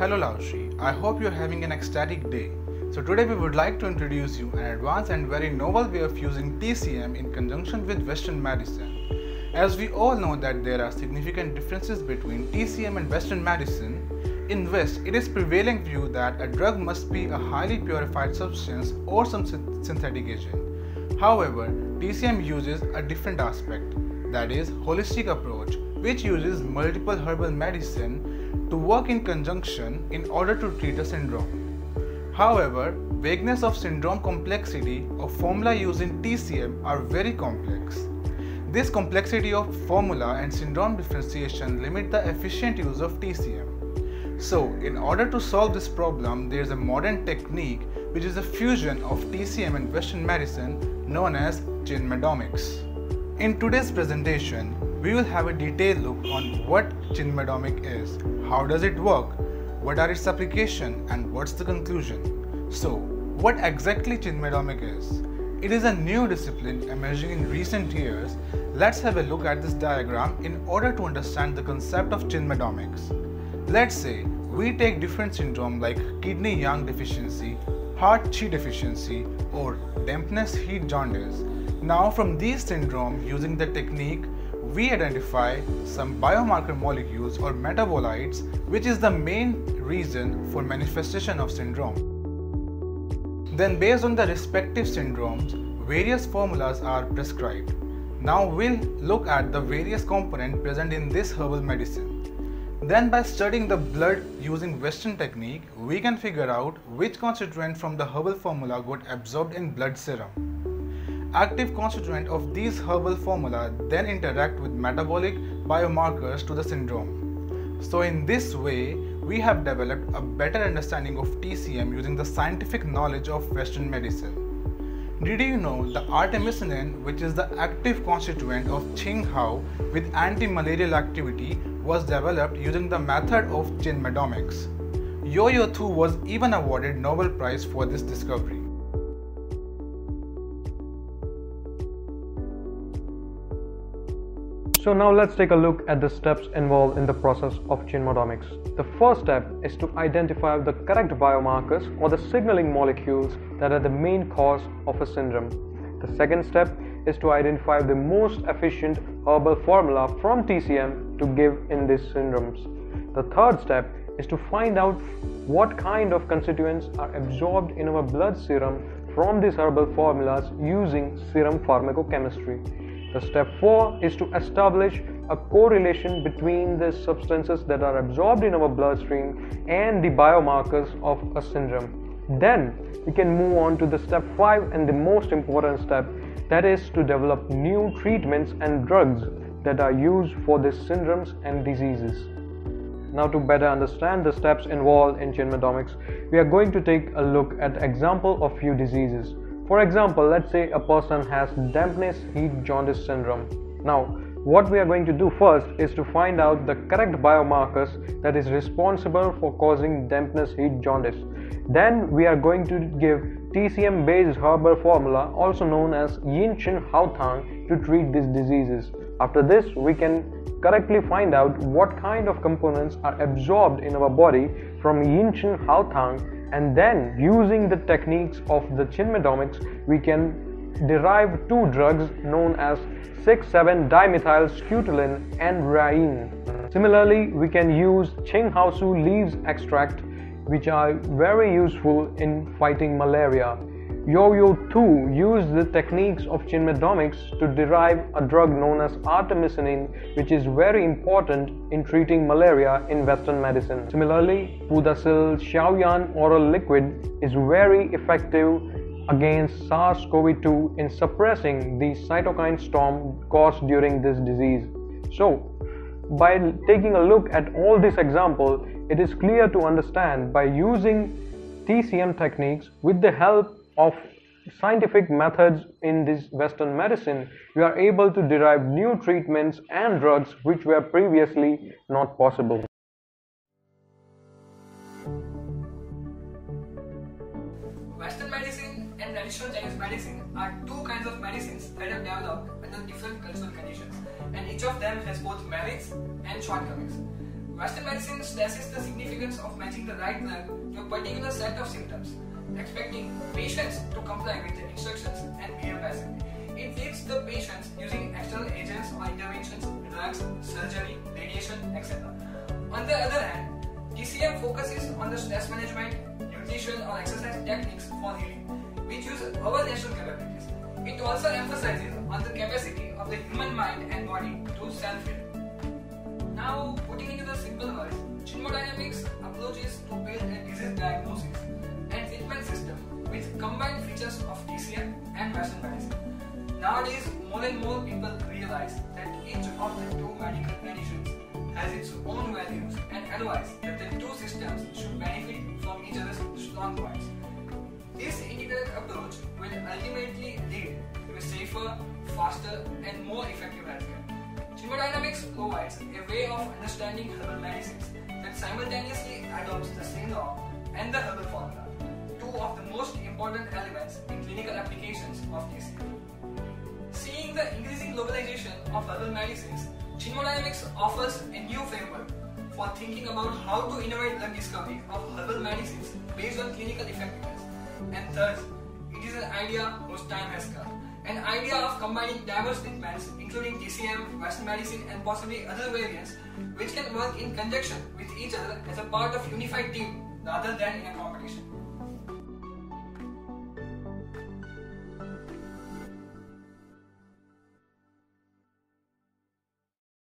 Hello Laoshi, I hope you're having an ecstatic day. So today we would like to introduce you an advanced and very novel way of using TCM in conjunction with Western medicine. As we all know that there are significant differences between TCM and Western medicine, in West it is prevailing view that a drug must be a highly purified substance or some synthetic agent. However, TCM uses a different aspect, that is holistic approach, which uses multiple herbal medicine to work in conjunction in order to treat a syndrome. However, vagueness of syndrome complexity of formula used in TCM are very complex. This complexity of formula and syndrome differentiation limit the efficient use of TCM. So, in order to solve this problem, there is a modern technique which is a fusion of TCM and Western medicine known as Chinmedomics. In today's presentation, we will have a detailed look on what Chinmedomic is, how does it work, what are its application and what's the conclusion. So, what exactly Chinmedomic is? It is a new discipline emerging in recent years. Let's have a look at this diagram in order to understand the concept of Chinmedomics. Let's say we take different syndrome like kidney yang deficiency, heart qi deficiency or dampness heat jaundice. Now from these syndrome using the technique we identify some biomarker molecules or metabolites which is the main reason for manifestation of syndrome. Then based on the respective syndromes, various formulas are prescribed. Now we'll look at the various components present in this herbal medicine. Then by studying the blood using western technique, we can figure out which constituent from the herbal formula got absorbed in blood serum. Active constituent of these herbal formula then interact with metabolic biomarkers to the syndrome. So in this way, we have developed a better understanding of TCM using the scientific knowledge of Western medicine. Did you know the artemisinin, which is the active constituent of Qinghao with anti-malarial activity, was developed using the method of Chinmedomics. Youyou Tu was even awarded Nobel Prize for this discovery. So now let's take a look at the steps involved in the process of Chinmedomics. The first step is to identify the correct biomarkers or the signaling molecules that are the main cause of a syndrome. The second step is to identify the most efficient herbal formula from TCM to give in these syndromes. The third step is to find out what kind of constituents are absorbed in our blood serum from these herbal formulas using serum pharmacochemistry. The step 4 is to establish a correlation between the substances that are absorbed in our bloodstream and the biomarkers of a syndrome. Then we can move on to the step 5 and the most important step that is to develop new treatments and drugs that are used for these syndromes and diseases. Now to better understand the steps involved in Chinmedomics, we are going to take a look at example of few diseases. For example, let's say a person has dampness heat jaundice syndrome. Now, what we are going to do first is to find out the correct biomarkers that is responsible for causing dampness heat jaundice. Then we are going to give TCM based herbal formula also known as Yin Chen Hao Tang to treat these diseases. After this, we can correctly find out what kind of components are absorbed in our body from Yin Chen Hao Tang and then using the techniques of the Chinmedomics we can derive two drugs known as 6,7-dimethyl esculetin and rhein. Similarly, we can use Qinghao leaves extract which are very useful in fighting malaria. Youyou Tu used the techniques of Chinmedomics to derive a drug known as artemisinin which is very important in treating malaria in western medicine. Similarly, Pudilan Xiaoyan oral liquid is very effective against SARS-CoV-2 in suppressing the cytokine storm caused during this disease. So, by taking a look at all these examples, it is clear to understand by using TCM techniques with the help of scientific methods in this western medicine we are able to derive new treatments and drugs which were previously not possible. Western medicine and traditional chinese medicine are two kinds of medicines that have developed under different cultural conditions and each of them has both merits and shortcomings Western medicine stresses the significance of matching the right drug to a particular set of symptoms, expecting patients to comply with the instructions and behave passively. It treats the patients using external agents or interventions, drugs, surgery, radiation, etc. On the other hand, TCM focuses on the stress management, nutrition or exercise techniques for healing, which use our natural capabilities. It also emphasizes on the capacity of the human mind and body to self-heal. Now, putting into the simple words, Chinmedomics approaches to build a disease diagnosis and treatment system with combined features of TCM and Western medicine. Nowadays, more and more people realize that each of the two medical traditions has its own values and advise that the two systems should benefit from each other's strong points. This integrated approach will ultimately lead to a safer, faster, and more effective healthcare. Chinmedomics provides oh, a way of understanding herbal medicines that simultaneously adopts the same law and the herbal formula, two of the most important elements in clinical applications of TCM. Seeing the increasing globalization of herbal medicines, Chinmedomics offers a new framework for thinking about how to innovate drug discovery of herbal medicines based on clinical effectiveness. And thus, it is an idea whose time has come. An idea of combining diverse treatments, including TCM, Western medicine, and possibly other variants, which can work in conjunction with each other as a part of unified team rather than in a competition.